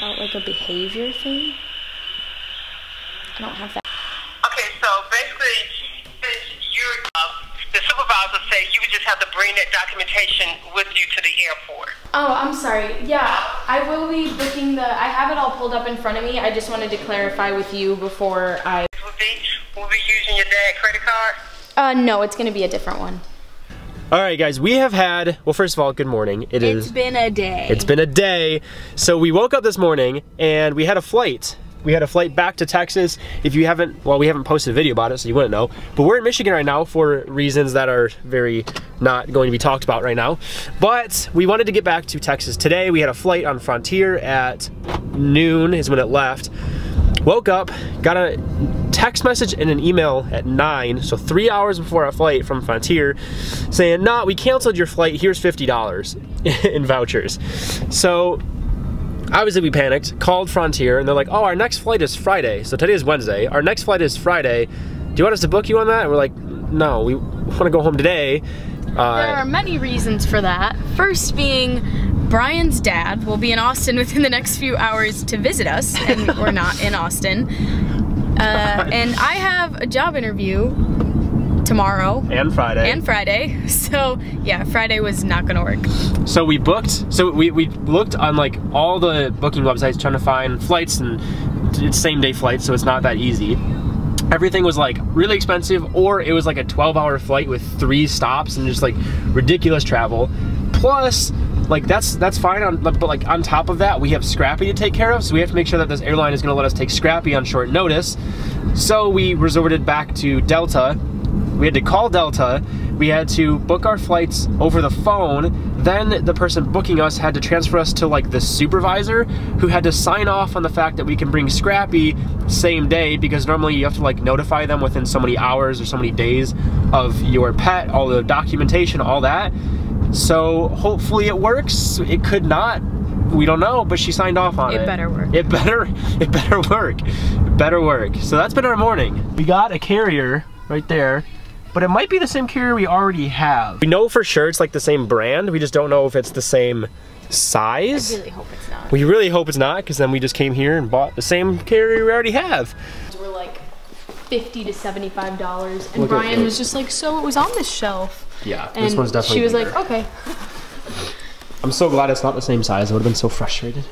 about like a behavior thing. I don't have that. Okay, so basically, you're, uh, the supervisor said you would just have to bring that documentation with you to the airport. Oh, I'm sorry. Yeah, I will be booking the. I have it all pulled up in front of me. I just wanted to clarify with you before I. Will be, will be using your dad's credit card? Uh, no, it's gonna be a different one. All right, guys, we have had, well, first of all, good morning. It is. It's been a day. It's been a day. So we woke up this morning and we had a flight. We had a flight back to Texas. If you haven't, well, we haven't posted a video about it, so you wouldn't know. But we're in Michigan right now for reasons that are very not going to be talked about right now. But we wanted to get back to Texas today. We had a flight on Frontier at noon is when it left. Woke up, got a text message and an email at 9, so three hours before our flight from Frontier, saying, nah, we canceled your flight, here's $50 in vouchers. So obviously we panicked, called Frontier, and they're like, oh, our next flight is Friday. So today is Wednesday. Our next flight is Friday. Do you want us to book you on that? And we're like, no, we want to go home today. Uh, There are many reasons for that. First being Bryan's dad will be in Austin within the next few hours to visit us, and we're not in Austin. Uh, and I have a job interview tomorrow and Friday. and Friday, so yeah, Friday was not gonna work. So we booked, so we, we looked on like all the booking websites trying to find flights and it's same day flights, so it's not that easy. Everything was like really expensive or it was like a 12 hour flight with three stops and just like ridiculous travel. Plus, like that's that's fine on but like on top of that we have Scrappy to take care of so we have to make sure that this airline is going to let us take Scrappy on short notice. So we resorted back to Delta we had to call Delta. We had to book our flights over the phone. Then the person booking us had to transfer us to like the supervisor who had to sign off on the fact that we can bring Scrappy same day because normally you have to like notify them within so many hours or so many days of your pet, all the documentation, all that. So hopefully it works. It could not. We don't know, but she signed off on it. It better work. It better it better work. It better work. So that's been our morning. We got a carrier right there but it might be the same carrier we already have. We know for sure it's like the same brand, we just don't know if it's the same size. I really hope it's not. We really hope it's not, because then we just came here and bought the same carrier we already have. We're like fifty to seventy-five dollars, and Look Bryan was just like, "So it was on this shelf." Yeah, And this one's definitely She was bigger. like, "Okay." I'm so glad it's not the same size, I would have been so frustrated.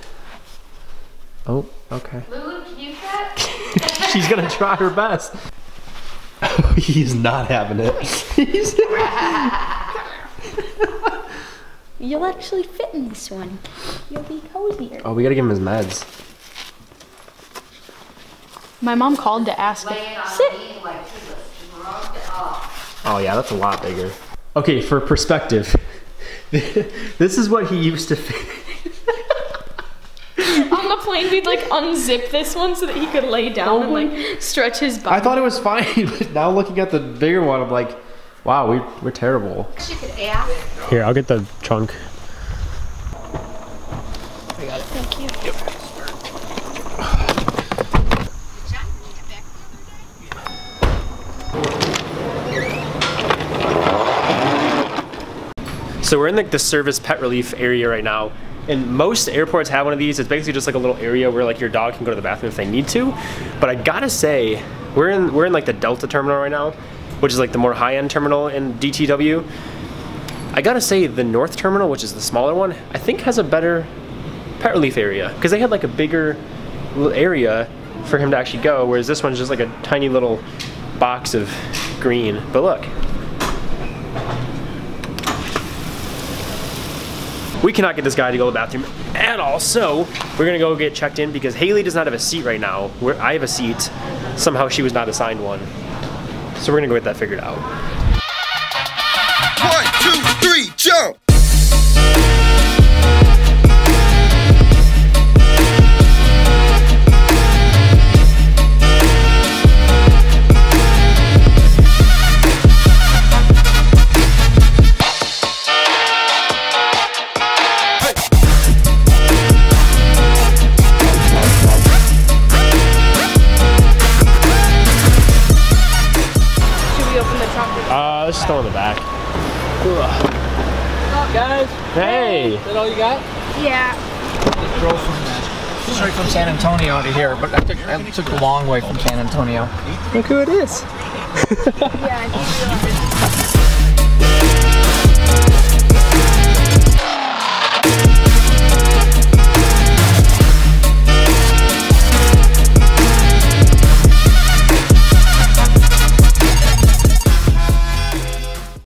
Oh, okay. Lulu, can you that? She's gonna try her best. He's not having it. He's You'll actually fit in this one. You'll be cozier. oh, we gotta give him his meds. My mom called to ask. If, sit. Oh yeah, that's a lot bigger. Okay, for perspective, this is what he used to. On the plane, we'd like unzip this one so that he could lay down and like stretch his body. I thought it was fine, but now looking at the bigger one, I'm like, wow, we, we're terrible. Here, I'll get the trunk. Thank you. So we're in like the service pet relief area right now. And most airports have one of these. It's basically just like a little area where like your dog can go to the bathroom if they need to. But I gotta say, we're in we're in like the Delta terminal right now, which is like the more high-end terminal in DTW. I gotta say the North terminal, which is the smaller one, I think has a better pet relief area because they had like a bigger area for him to actually go, whereas this one's just like a tiny little box of green. But look, we cannot get this guy to go to the bathroom at all. So we're gonna go get checked in because Hailey does not have a seat right now. Where I have a seat. Somehow she was not assigned one. So we're gonna go get that figured out. One, two, three, jump! Let's just throw in the back. What's up, guys? Hey, Is that all you got? Yeah. Throw some in straight from San Antonio to here, but I took, I took the long way from San Antonio. Look who it is. Yeah, I think